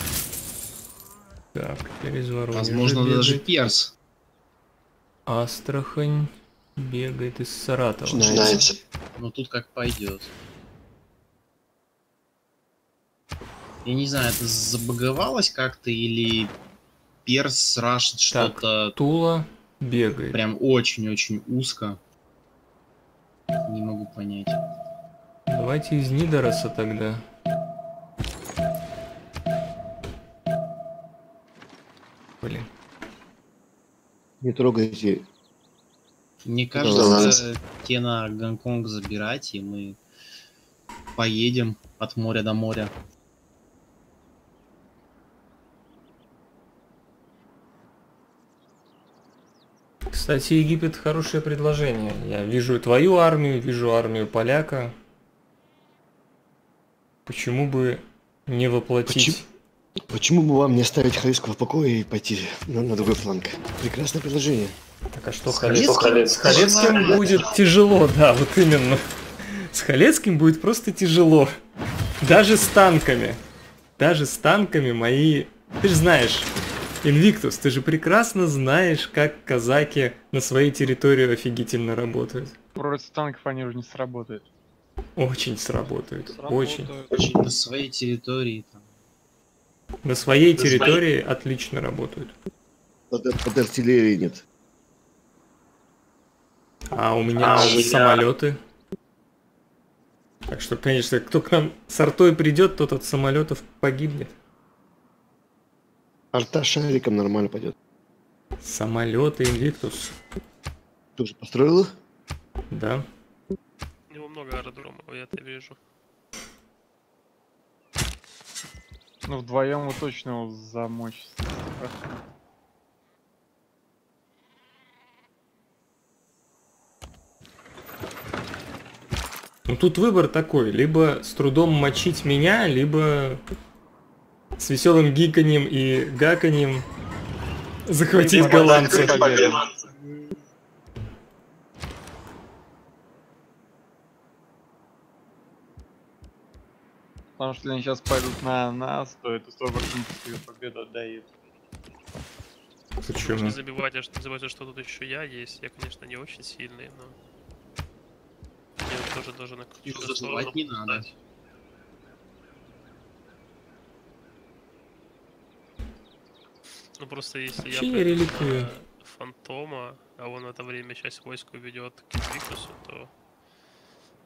Так, теперь из Воронежа Возможно, даже перс. Астрахань бегает из Саратова. Начинается. Но тут как пойдет. Я не знаю, это забаговалось как-то или перс рашит что-то Тула бегает. прям очень-очень узко. Не могу понять. Давайте из Нидороса тогда. Блин. Не трогайте. Мне кажется, те на Гонконг забирать, и мы поедем от моря до моря. Кстати, Египет хорошее предложение. Я вижу твою армию, вижу армию поляка. Почему бы не воплотить? Почему бы вам не оставить Халиску в покое и пойти на, на другой фланг? Прекрасное предложение. Так а что С Халец? Халецким? С Халецким будет тяжело, да, вот именно. С Халецким будет просто тяжело. Даже с танками. Даже с танками мои... Ты же знаешь, Инвиктус, ты же прекрасно знаешь, как казаки на своей территории офигительно работают. Против танков они уже не сработают. Очень сработают. Очень. Сработают. На своей территории там. На своей территории отлично работают. Под, под артиллерией нет. А у меня самолеты. Так что, конечно, кто к нам с артой придет, тот от самолетов погибнет. Арта шариком нормально пойдет. Самолеты Инвиктус. Тоже построил их? Да. У него много аэродромов, я это вижу. Ну, вдвоем вы точно его замочь. Ну тут выбор такой, либо с трудом мочить меня, либо с веселым гиканьем и гаканьем захватить голландца. Потому что если они сейчас пойдут на нас, то это 100% свою победу отдают. Почему? не забивайте, что, забывайте, что тут еще я есть. Я, конечно, не очень сильный, но... Я вот тоже должен Ну, не надо. Ну просто если Вообще я реликвию. на фантома, а он в это время часть войск уведет к Инвикусу, то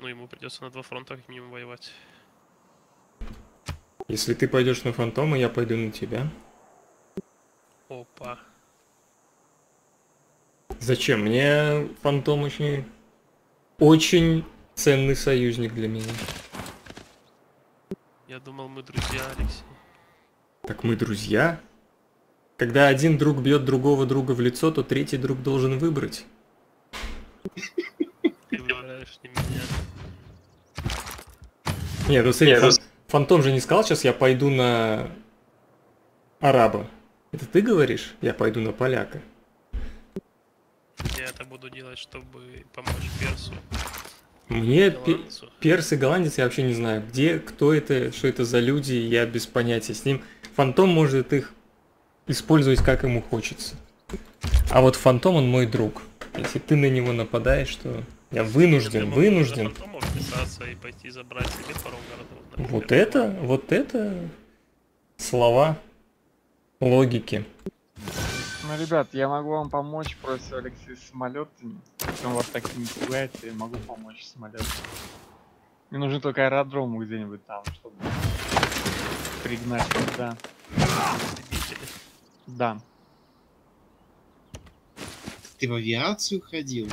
ну ему придется на два фронта как минимум воевать. Если ты пойдешь на фантома, я пойду на тебя. Опа. Зачем? Мне фантом очень... Очень ценный союзник для меня. Я думал, мы друзья, Алексей. Так мы друзья? Когда один друг бьет другого друга в лицо, то третий друг должен выбрать. Ты выбираешь не меня. Нет, ну смотри, фан- фантом же не сказал, сейчас я пойду на араба. Это ты говоришь? Я пойду на поляка. Я это буду делать, чтобы помочь Персу. Мне голландцу. перс и голландец я вообще не знаю, где, кто это, что это за люди, я без понятия. С ним фантом может их использовать как ему хочется. А вот фантом он мой друг. Если ты на него нападаешь, то я вынужден, Я могу вынужден. вписаться и пойти забрать себе пару городов. например. Вот это, вот это слова логики. Ну, ребят, я могу вам помочь против Алексея с самолетами. Если он вас так не пугает, я могу помочь самолетами. Мне нужен только аэродром где-нибудь там, чтобы пригнать туда. Да. Ты в авиацию ходил?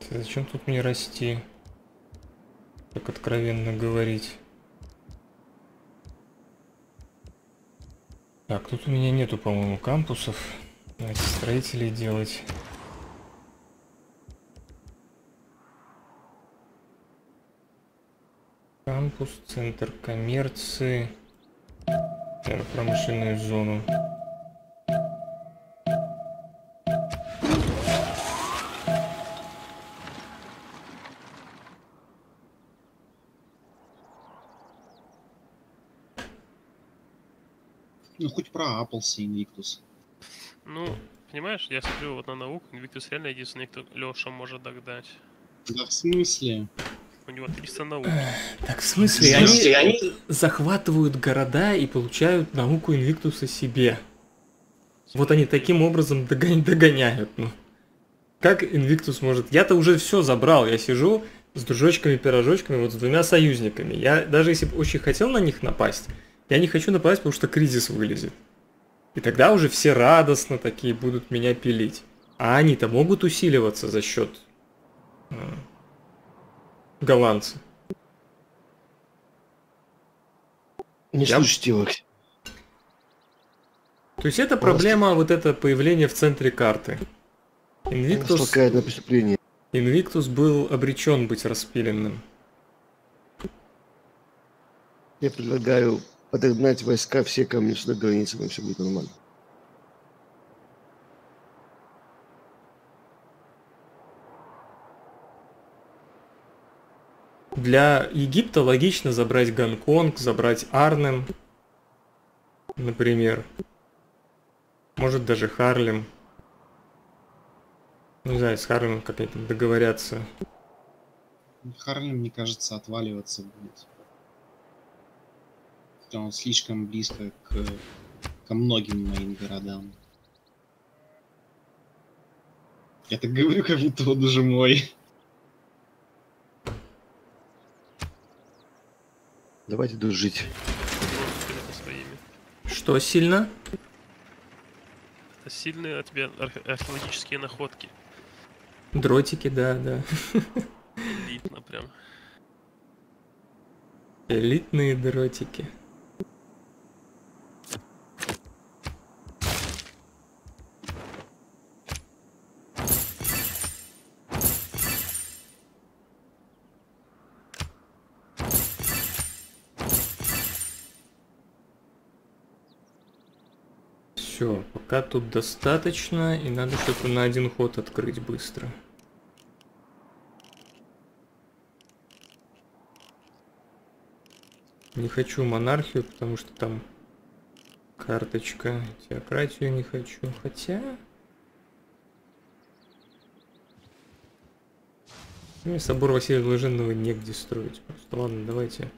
Ты Зачем тут мне расти? Так откровенно говорить. Так, тут у меня нету, по-моему, кампусов. Давайте строителей делать. Кампус, центр коммерции. Промышленную зону. Ну, хоть проапался Invictus. Ну, понимаешь, я смотрю вот на науку, Инвиктус реально единственный, кто Леша может догнать. Да в смысле? У него 300 наук. Так, в смысле, они, захватывают города и получают науку Инвиктуса себе. Вот они таким образом догон- догоняют. Ну. Как Инвиктус может... Я-то уже все забрал. Я сижу с дружочками-пирожочками, вот с двумя союзниками. Я даже если бы очень хотел на них напасть, я не хочу напасть, потому что кризис вылезет. И тогда уже все радостно такие будут меня пилить. А они-то могут усиливаться за счет голландца. Не Я- слушайте его. То есть это проблема вот это появление в центре карты. Инвиктус, на преступление. Инвиктус был обречен быть распиленным. Я предлагаю подогнать войска все ко мне сюда границам, и все будет нормально. Для Египта логично забрать Гонконг, забрать Арнем, например. Может даже Харлем. Ну, не знаю, с Харлемом как-то договорятся. Харлем, мне кажется, отваливаться будет. Хотя он слишком близко к, ко многим моим городам. Я так говорю, как будто он уже мой. Давайте это своими. Что сильно? Сильные от тебя архе- археологические находки. Дротики, да, да. Элитно прям. Элитные дротики. Все, пока тут достаточно, и надо что-то на один ход открыть быстро. Не хочу монархию, потому что там карточка. Теократию не хочу. Хотя... Мне собор Василия Блаженного негде строить. Просто ладно, давайте.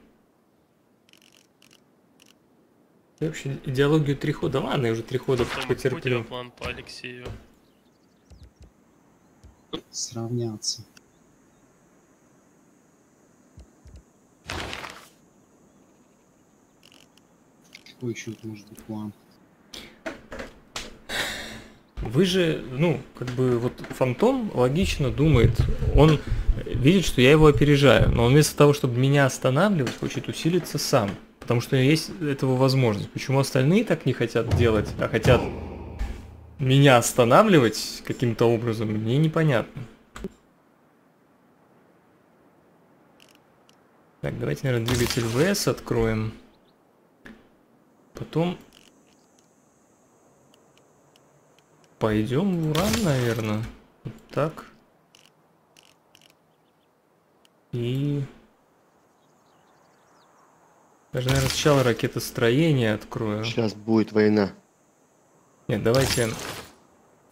Я вообще идеологию три хода. Ладно, я уже три хода потерплю. план по Алексею? Сравняться. Какой еще может быть план? Вы же, ну, как бы вот Фантом логично думает, он видит, что я его опережаю, но он вместо того, чтобы меня останавливать, хочет усилиться сам, потому что есть этого возможность. Почему остальные так не хотят делать, а хотят меня останавливать каким-то образом, мне непонятно. Так, давайте, наверное, двигатель ВС откроем. Потом пойдем в Уран, наверное. Вот так. И... Даже, наверное, сначала ракетостроение открою. Сейчас будет война. Нет, давайте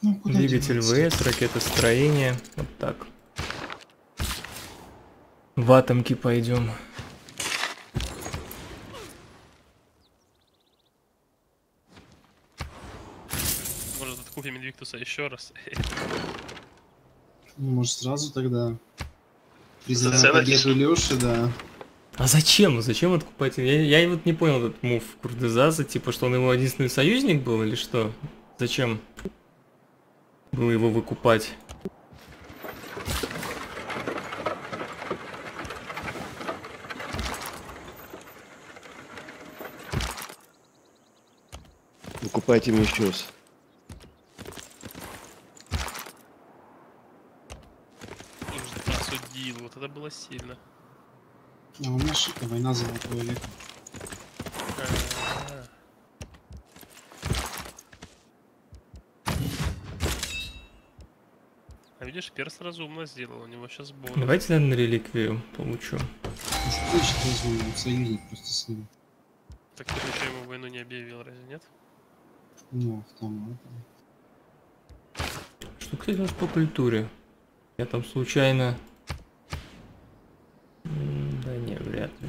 Ну, двигатель? ВС, ракетостроение. Вот так. В атомки пойдем. Может, откупим Инвиктуса еще раз? Может сразу тогда Заценок. победу Лёши, да. А зачем? Зачем откупать? Я, я вот не понял этот мув Курдезаза, типа, что он его единственный союзник был или что? Зачем было его выкупать? Выкупайте мне еще раз. Осудил, вот это было сильно. А у меня шика, война золотого века. А, А видишь, перс разумно сделал, у него сейчас бонус. Давайте, наверное, реликвию получу. Разумный союзник просто с ним. Так ты еще ему войну не объявил, разве нет? Ну, автомат. Что, кстати, у нас по культуре? Я там случайно... Да не, вряд ли.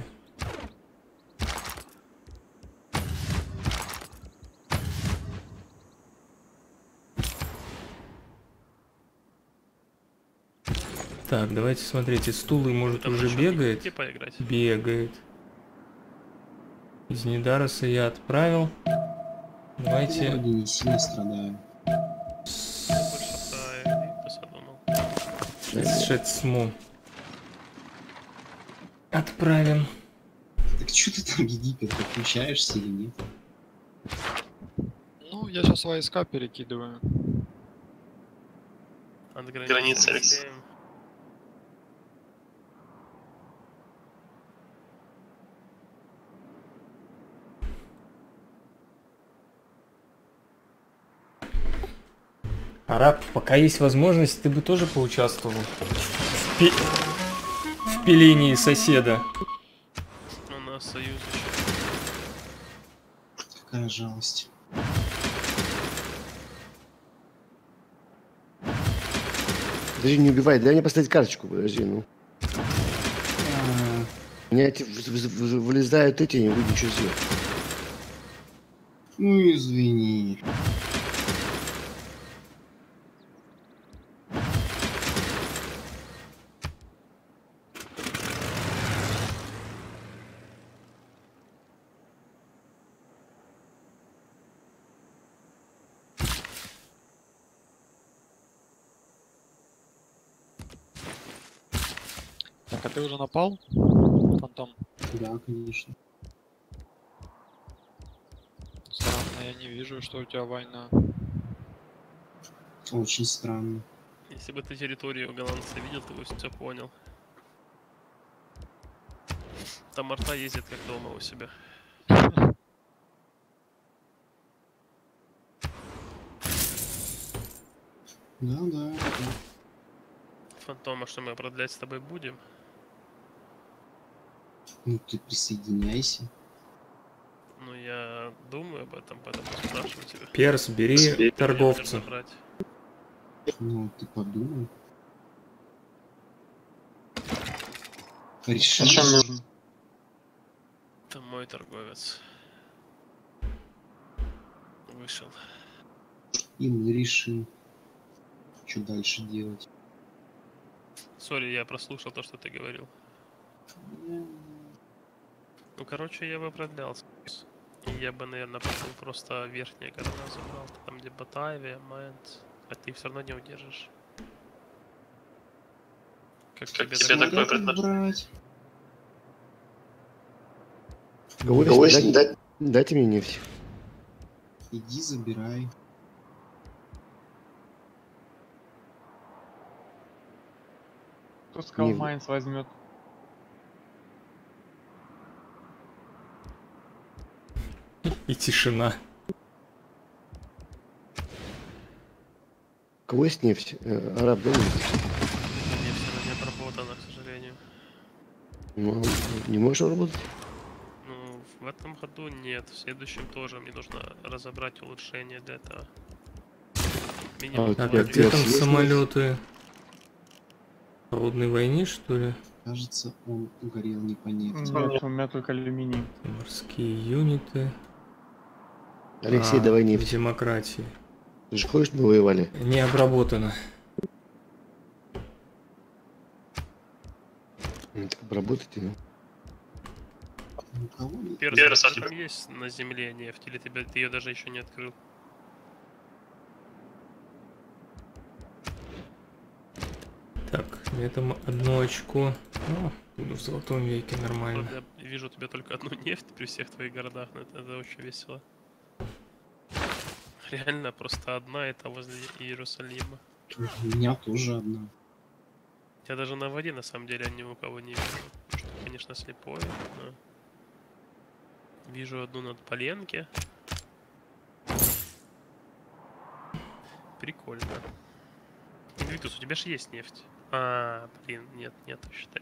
Так, давайте смотрите, стулы, может, Там уже бегает? Где поиграть? Бегает. Из Недароса я отправил. Давайте... Вроде не сильно страдаю. Я больше про Инвиктуса думал. Шецму. Отправим. Так что ты там, Египет, подключаешься или нет? Ну, я сейчас войска перекидываю. От Границы, Алекс. Алексеем. Араб, пока есть возможность, ты бы тоже поучаствовал в, пе- в пилении соседа. У нас союз еще. Какая жалость. Подожди, не убивай, дай мне поставить карточку, подожди, ну. А, У меня эти вылезают эти, не буду ничего сделать. Ну извини. Уже напал? Фантом. Да, конечно. Странно, я не вижу, что у тебя война. Очень странно. Если бы ты территорию голландца видел, ты бы все понял. Там арта ездит как дома у себя. Да, да, да. Фантома, что мы продлять с тобой будем? Ну ты присоединяйся. Ну, я думаю об этом, поэтому спрашиваю тебя. Перс, бери Меня торговца. Ну, ты подумай. Решил. Это мой торговец. Вышел. И мы решим, что дальше делать. Сори, я прослушал то, что ты говорил. Ну, короче, я бы продлялся. И я бы, наверное, потом просто верхние города забрал. Там, где Батавия, Майнц. А ты все равно не удержишь. Как, тебе, Смотря такое как предложение? Говорите, дайте, дайте мне нефть. Иди забирай. Кто сказал, Не- Майнс возьмет? И тишина. Есть нефть? Э, Араб, да? нефть? Не отработано, к сожалению. Ну, не можешь работать? Ну, в этом году нет. В следующем тоже мне нужно разобрать улучшение для этого. Минимум А, А где там есть самолеты? В холодной войне, что ли? Кажется, он угорел не по нефти. Нет, у меня только алюминий. Морские юниты. Алексей, А, давай В нефть. демократии. Ты же хочешь, чтобы мы воевали? Не обработано. Так обработайте, ну. А а там есть на земле нефть, или тебя, ты ее даже еще не открыл? Так, мне там одно очко. Ну, буду в золотом веке, нормально. Вот Я вижу у тебя только одну нефть при всех твоих городах, но это, это очень весело. *laughs* Реально, просто одна это возле Иерусалима. У меня тоже одна. Я даже на воде на самом деле ни у кого не вижу. Что, конечно, слепое, но... Вижу одну над Поленки. Прикольно. Инвиктус, у тебя же есть нефть. А, блин, нет, нет, считай.